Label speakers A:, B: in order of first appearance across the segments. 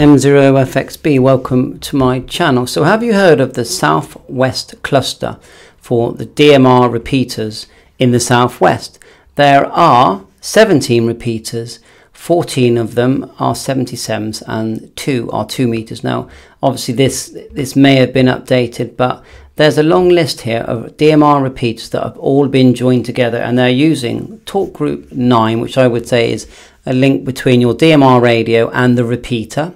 A: M0FXB, welcome to my channel. So have you heard of the Southwest cluster for the DMR repeaters in the Southwest? There are 17 repeaters, 14 of them are 77s and 2 are 2 meters. Now obviously this, this may have been updated but there's a long list here of DMR repeaters that have all been joined together and they're using talk group 9 which I would say is a link between your DMR radio and the repeater.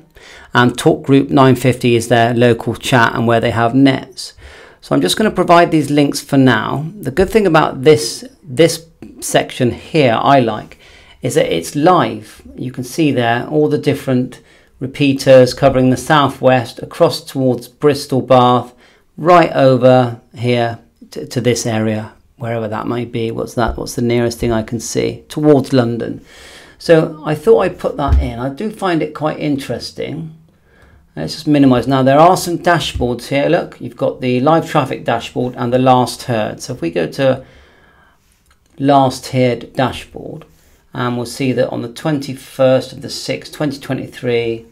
A: And Talk Group 950 is their local chat and where they have nets. So I'm just going to provide these links for now. The good thing about this, this section here I like is that it's live. You can see there all the different repeaters covering the southwest across towards Bristol, Bath, right over here to, to this area, wherever that might be. What's that? What's the nearest thing I can see? Towards London. So I thought I'd put that in. I do find it quite interesting. Let's just minimize. Now there are some dashboards here. Look, you've got the live traffic dashboard and the last heard. So if we go to last heard dashboard, and we'll see that on the 21st of the 6th, 2023,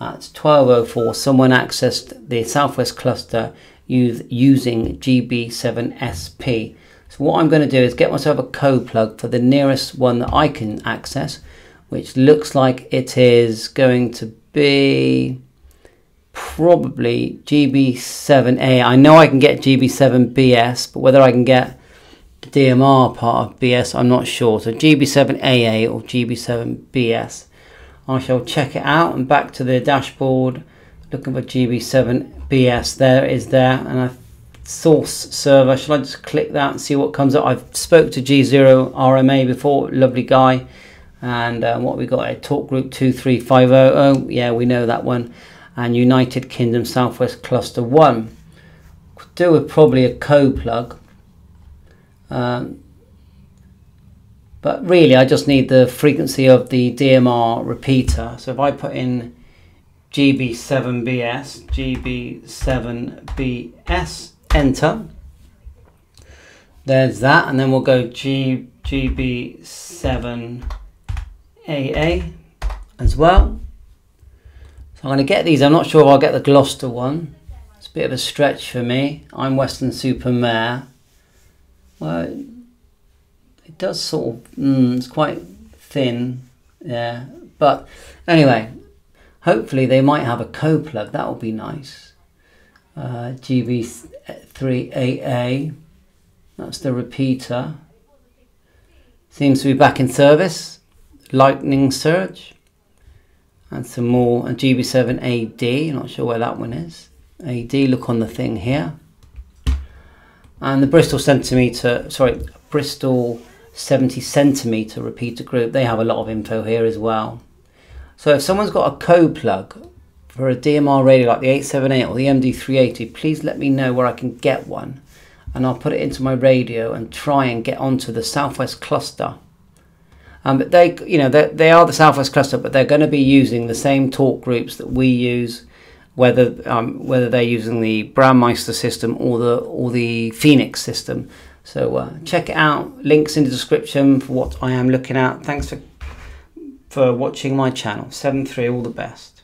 A: at 12.04, someone accessed the Southwest cluster using GB7SP. So what I'm going to do is get myself a code plug for the nearest one that I can access, which looks like it is going to be probably GB7A. I know I can get GB7BS, but whether I can get the DMR part of BS, I'm not sure. So GB7AA or GB7BS. I shall check it out and back to the dashboard looking for GB7BS. There it is there and I source server. Shall I just click that and see what comes up? I've spoke to G0 RMA before, lovely guy. And uh, what we got? A talk group 23500. Oh, yeah, we know that one. And United Kingdom Southwest Cluster 1. Could do with probably a code plug. Um, but really, I just need the frequency of the DMR repeater. So if I put in GB7BS, GB7BS, enter. There's that, and then we'll go G, GB7AA as well. So I'm going to get these. I'm not sure if I'll get the Gloucester one. It's a bit of a stretch for me. I'm Weston-super-Mare. Well, it does sort of, mm, it's quite thin, yeah. But anyway, hopefully they might have a code plug. That would be nice uh, GB3AA. That's the repeater. Seems to be back in service. Lightning Surge. And some more. A GB7AD. Not sure where that one is. AD, look on the thing here. And the Bristol centimeter, sorry, Bristol 70 centimeter repeater group, they have a lot of info here as well. So if someone's got a code plug for a DMR radio like the 878 or the MD380, please let me know where I can get one and I'll put it into my radio and try and get onto the Southwest cluster. Um, but they, you know, they, are the Southwest cluster, but they're going to be using the same talk groups that we use, whether um, whether they're using the Brandmeister system or the or the Phoenix system. So uh, check it out. Links in the description for what I am looking at. Thanks for for watching my channel. Seven three. All the best.